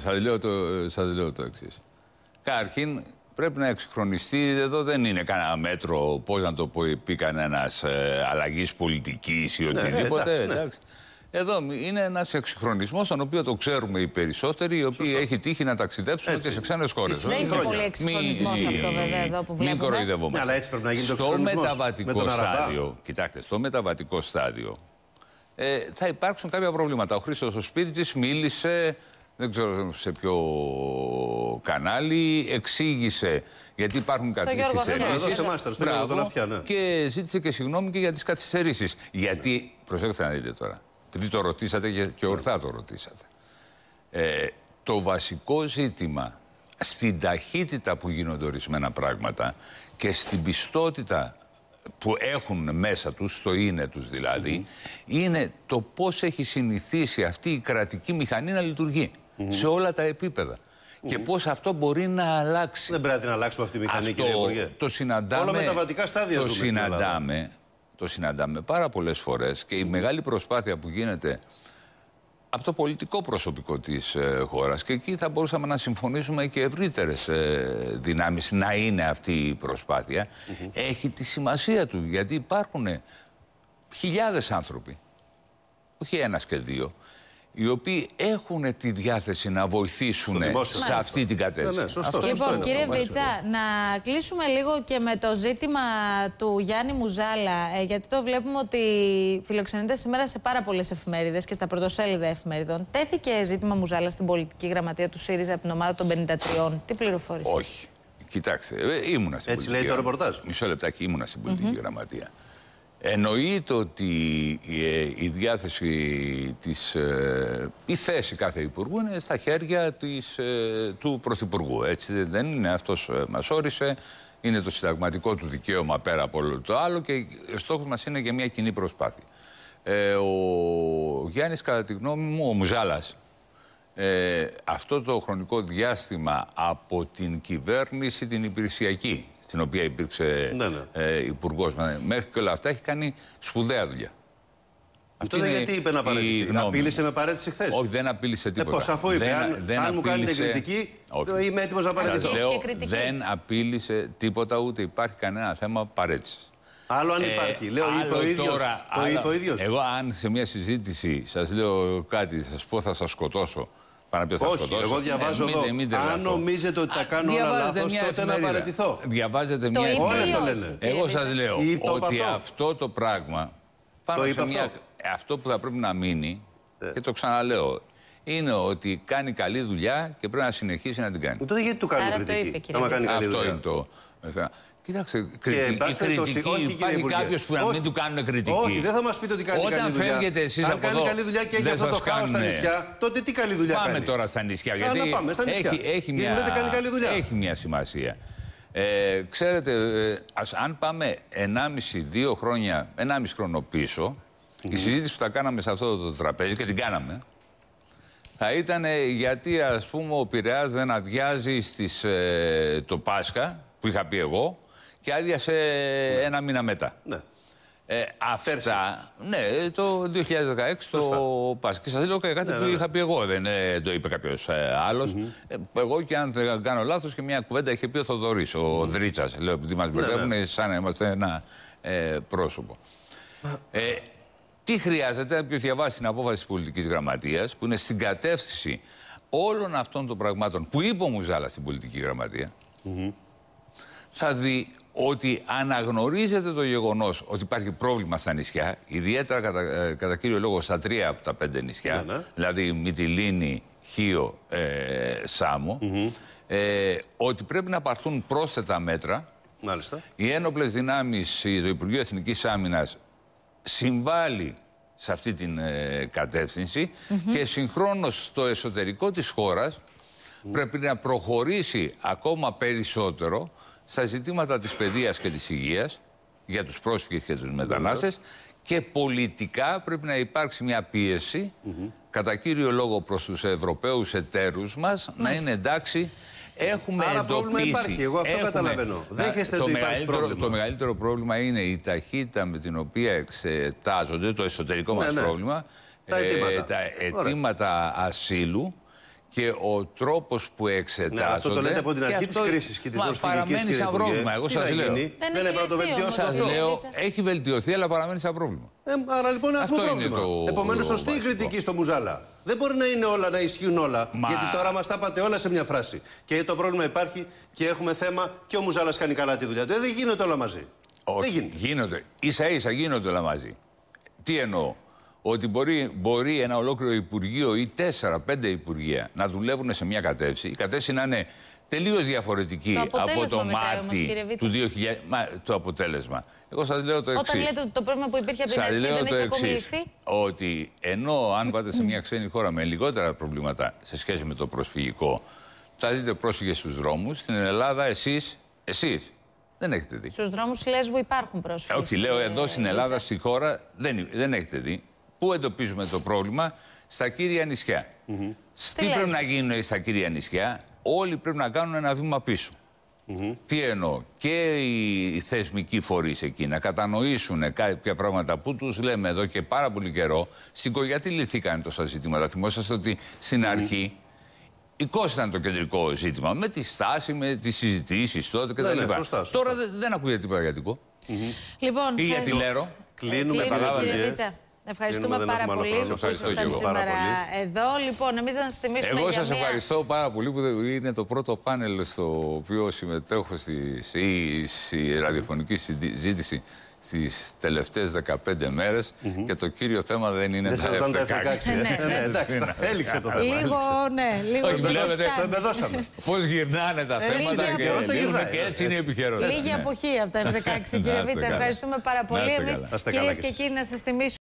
Σας λέω το, σας λέω το εξής. Καταρχήν πρέπει να εξυγχρονιστεί. Εδώ δεν είναι κανένα μέτρο, πώς να το πει κανένας, ε, αλλαγής πολιτικής ή οτιδήποτε. εντάξει, ναι. εντάξει. Εδώ είναι ένας εξυγχρονισμός, τον οποίο το ξέρουμε οι περισσότεροι, οι οποίοι έχει τύχει να ταξιδέψουν Έτσι. και σε ξένες χώρες. Ισχύει Δεν είναι χρόνια. πολύ εξυγχρονισμός Μη- αυτό βέβαια εδώ που Μην βλέπουμε. κοροϊδευόμαστε. Ναι, αλλά έτσι πρέπει να γίνει το Στο εξυγχρονισμός. Με μεταβατικό τον Αραμπά. στάδιο, κοιτάξτε, στο μεταβατικό στάδιο ε, θα υπάρξουν κάποια προβλήματα. Ο Χρήστος ο Σπίριτζης μίλησε, δεν ξέρω σε ποιο κανάλι, εξήγησε γιατί υπάρχουν Γιώργο καθυστερήσεις. Αθανασίου. Εδώ σε εμάς τώρα, στον Γιώργο Μπράβο. τον Αφιά, ναι. Και ζήτησε και συγγνώμη και για τις καθυστερήσεις. Γιατί, προσέξτε να δείτε τώρα, επειδή το ρωτήσατε και, και ορθά το ρωτήσατε. Ε, το βασικό ζήτημα στην ταχύτητα που γίνονται ορισμένα πράγματα και στην πιστότητα που έχουν μέσα τους, στο είναι τους δηλαδή, είναι το πώς έχει συνηθίσει αυτή η κρατική μηχανή να λειτουργεί σε όλα τα επίπεδα. Και πώς αυτό μπορεί να αλλάξει. Δεν πρέπει να την αλλάξουμε αυτή τη μηχανή, Αυτό κύριε Υπουργέ. το συναντάμε. Όλα μεταβατικά στάδια το ζούμε στην Ελλάδα. συναντάμε, το συναντάμε πάρα πολλές φορές και η μεγάλη προσπάθεια που γίνεται από το πολιτικό προσωπικό της ε, χώρας και εκεί θα μπορούσαμε να συμφωνήσουμε και ευρύτερες ε, δυνάμεις να είναι αυτή η προσπάθεια έχει τη σημασία του γιατί υπάρχουν χιλιάδες άνθρωποι όχι ένας και δύο οι οποίοι έχουν τη διάθεση να βοηθήσουν Στο δημόσιο. σε Μάλιστα. αυτή την κατεύθυνση. Ναι, ναι, σωστό. Αυτό Σωστό Λοιπόν, είναι κύριε αυτό, μάλιστα. Βίτσα, να κλείσουμε λίγο και με το ζήτημα του Γιάννη Μουζάλα, ε, γιατί το βλέπουμε ότι φιλοξενείται σήμερα σε πάρα πολλές εφημερίδες και στα πρωτοσέλιδα εφημερίδων. Τέθηκε ζήτημα Μουζάλα στην πολιτική γραμματεία του ΣΥΡΙΖΑ από την ομάδα των 53. Τι πληροφόρηση. Όχι. Κοιτάξτε, ε, ήμουνα στην Έτσι πολιτική λέει το γραμμα- ρεπορτάζ. Μισό λεπτάκι, ήμουνα στην πολιτική γραμματεία. Εννοείται ότι ε, η διάθεση της, ε, η θέση κάθε υπουργού είναι στα χέρια της, ε, του Πρωθυπουργού. Έτσι δεν είναι αυτός ε, μας όρισε, είναι το συνταγματικό του δικαίωμα πέρα από όλο το άλλο και ο στόχος μας είναι και μια κοινή προσπάθεια. Ε, ο Γιάννης κατά τη γνώμη μου, ο Μουζάλας, ε, αυτό το χρονικό διάστημα από την κυβέρνηση την υπηρεσιακή, στην οποία υπήρξε Ναι, ναι. ε, υπουργός, μέχρι και όλα αυτά έχει κάνει σπουδαία δουλειά. Αυτή Τότε είναι γιατί είπε να η παραιτηθεί. γνώμη Απείλησε μου. με παρέτηση χθες; Όχι, δεν απείλησε Ε, τίποτα. πώς, αφού είπε, Δεν- αν, δεν αν μου κάνετε απείλησε- κριτική, Όχι. είμαι έτοιμος να Σας παραιτηθώ. Ασκήθηκε λέω, κριτική. δεν απείλησε τίποτα, ούτε υπάρχει κανένα θέμα παρέτησης. Άλλο αν Ε, υπάρχει. Λέω, είπε άλλο ο ίδιος. τώρα, Το άλλο- είπε ο ίδιος. Εγώ, αν σε μια συζήτηση σας λέω κάτι, σας πω θα σας σκοτώσω. Πάνω να πει θα Όχι, σκοτώσω. εγώ διαβάζω Ε, μην- εδώ. μην Αν τρελαθώ. νομίζετε ότι τα Α, κάνω όλα διαβάζετε λάθος, μια τότε να εφημερίδα. παραιτηθώ. Διαβάζετε Το μια είπε Όλες εφημερίδα. το ή λένε. όχι, Εγώ κύριε σας Βίτσα; λέω Ή το είπε ότι αυτό. αυτό το πράγμα πάνω Το σε είπε μια, αυτό. αυτό που θα πρέπει να μείνει Ε. και το ξαναλέω είναι ότι κάνει καλή δουλειά και πρέπει να συνεχίσει να την κάνει. Τότε γιατί του κάνουν Άρα το κριτική. είπε, κύριε άμα κάνει καλή Αυτό δουλειά. είναι το θέμα. Κοίταξε, Και κριτική, εν πάση περιπτώσει, κριτική όχι, κύριε υπάρχει Υπουργέ. κάποιος που να Όχι. μην του κάνουν κριτική. Όχι, δεν θα μας πείτε ότι κάνει Όταν καλή δουλειά. φεύγετε εσείς Αν από κάνει εδώ, καλή δουλειά και έχει δεν αυτό το σας χάος στα κάνουνε. νησιά, τότε τι καλή δουλειά Πάμε κάνει; τώρα στα νησιά. Α, Γιατί να πάμε στα νησιά. Έχει, έχει, Γιατί μια, λέτε κάνει καλή δουλειά. έχει μια σημασία. Ε, ξέρετε, ε, ας, αν πάμε 1,5-2 χρόνια, 1,5 χρόνο πίσω, η συζήτηση που θα κάναμε σε αυτό το τραπέζι και την κάναμε, θα ήταν ε, γιατί ας πούμε ο Πειραιάς δεν αδειάζει στις, ε, το Πάσχα, που είχα πει εγώ, και άδειασε ένα μήνα μετά. Ναι. Ε, Πέρσι. αυτά, ναι, το 2016 το Πάσχα. Και σας λέω και κάτι Ναι, που ναι, ναι. είχα πει εγώ, δεν ε, το είπε κάποιος ε, άλλος. Ε, εγώ και αν δεν κάνω λάθος και μια κουβέντα είχε πει ο Θοδωρής, ο Δρίτσας, λέω, επειδή μας μπερδεύουν ναι. σαν να είμαστε ένα ε, πρόσωπο. Ε, τι χρειάζεται, όποιος διαβάσει την απόφαση της πολιτικής γραμματείας, που είναι στην κατεύθυνση όλων αυτών των πραγμάτων που είπε ο Μουζάλας στην πολιτική γραμματεία, θα δει ότι αναγνωρίζεται το γεγονός ότι υπάρχει πρόβλημα στα νησιά, ιδιαίτερα κατά, ε, κατά κύριο λόγο στα τρία από τα πέντε νησιά, Ναι, ναι. δηλαδή Μυτιλίνη, Χίο, ε, Σάμο, ε, ότι πρέπει να πάρθουν πρόσθετα μέτρα. Μάλιστα. Οι ένοπλες δυνάμεις, το Υπουργείο Εθνικής Άμυνας συμβάλλει σε αυτή την ε, κατεύθυνση και συγχρόνως στο εσωτερικό της χώρας πρέπει να προχωρήσει ακόμα περισσότερο στα ζητήματα της παιδείας και της υγείας για τους πρόσφυγες και τους μετανάστες και πολιτικά πρέπει να υπάρξει μια πίεση κατά κύριο λόγο προς τους Ευρωπαίους εταίρους μας να είναι εντάξει Έχουμε Άρα πρόβλημα εντοπίσει. υπάρχει. Εγώ αυτό έχουμε- καταλαβαίνω. Δέχεστε το ότι υπάρχει μεγαλύτερο, πρόβλημα. Το μεγαλύτερο πρόβλημα είναι η ταχύτητα με την οποία εξετάζονται το εσωτερικό μας ναι. πρόβλημα, Τα αιτήματα. τα Ωραία. αιτήματα ασύλου και ο τρόπος που εξετάζονται. Ναι, αυτό το λέτε από την και αρχή της αυτό- κρίσης και τη Μα προσφυγική. παραμένει σαν πρόβλημα. Εγώ Τι σας θα λέω. γίνει, Δεν δεν έχει έπρεπε να το λυθεί βελτιώσει όμως. Σας αυτό. λέω, Βίτσα. έχει βελτιωθεί, αλλά παραμένει σαν πρόβλημα. Ε, άρα λοιπόν έχουμε Αυτό είναι πρόβλημα. το- Επομένως, το σωστή η βασικό. κριτική στο Μουζάλα. Δεν μπορεί να είναι όλα, να ισχύουν όλα. Μα- Γιατί τώρα μας τα είπατε όλα σε μια φράση. Και το πρόβλημα υπάρχει και έχουμε θέμα και ο Μουζάλας κάνει καλά τη δουλειά του. Ε, δεν γίνεται όλα μαζί. Όχι, Δεν γίνεται. γίνονται. Ίσα ίσα γίνονται όλα μαζί. Τι εννοώ; Ότι μπορεί, μπορεί ένα ολόκληρο Υπουργείο ή τέσσερα-πέντε Υπουργεία να δουλεύουν σε μια κατεύθυνση. Η κατεύθυνση να είναι τελείως διαφορετική Το από αποτέλεσμα το μετράει όμως, Μάρτι κύριε Βίτσα. του 2000. Μα, το αποτέλεσμα. Εγώ σας λέω το εξής. Όταν λέτε ότι το πρόβλημα που υπήρχε από την Σας αρχή λέω δεν το έχει ακόμη εξής, λυθεί. Ότι ενώ αν πάτε σε μια ξένη χώρα με λιγότερα προβλήματα σε σχέση με το προσφυγικό, θα δείτε πρόσφυγες στους δρόμους. Στην Ελλάδα εσείς, εσείς δεν έχετε δει. Στους δρόμους Λέσβου υπάρχουν Ε, πρόσφυγες. Όχι, λέω εδώ στην Ελλάδα, στη χώρα, δεν, δεν έχετε δει. Πού εντοπίζουμε το πρόβλημα, στα κύρια νησιά. Τι Λέσβο. πρέπει να γίνουν στα κύρια νησιά, όλοι πρέπει να κάνουν ένα βήμα πίσω. Τι εννοώ, και οι θεσμικοί φορείς εκεί να κατανοήσουν κάποια πράγματα που τους λέμε εδώ και πάρα πολύ καιρό. Στην Κο- γιατί λυθήκαν τόσα ζητήματα; Θυμόσαστε ότι στην αρχή η κόστη ήταν το κεντρικό ζήτημα. Με τη στάση, με τις συζητήσεις τότε Ναι, κτλ. ναι, σωστά, σωστά. Τώρα δεν, δεν ακούγεται τίποτα για την Κο. Λοιπόν, Ή για τη φε- Λέρο. Κλείνουμε, Ε, καταλάβατε. κύριε ε. Βίτσα. Ευχαριστούμε Κλείνουμε, δεν πάρα έχουμε άλλο πολύ χρόνο. που Ευχαριστώ ήσασταν και εγώ. σήμερα Πάρα εδώ. Λοιπόν, εμείς να σας θυμίσουμε Εγώ για σας μία... ευχαριστώ πάρα πολύ που είναι το πρώτο πάνελ στο οποίο συμμετέχω στη, στη, στη ραδιοφωνική συζήτηση στις τελευταίες 15 μέρες και το κύριο θέμα δεν είναι Δεν τα σας ήταν τα F16. F16. ε. Ναι, Ναι, εντάξει, τα- έληξε το θέμα. Λίγο, ναι, λίγο Όχι, το βλέπετε, φτάνει. Το εμπεδώσαμε. Πώς γυρνάνε τα Ε, θέματα λίγη και, αποχή. λύνουν γυρνάει, και έτσι είναι η έτσι. επιχειρότητα. Λίγη Ναι. αποχή από τα F16, Να κύριε είστε Βίτσα. καλά. Ευχαριστούμε πάρα Να πολύ. είστε Εμείς, καλά. Να είστε καλά κυρίες κι και εσείς. κύριοι, να σας θυμίσουμε.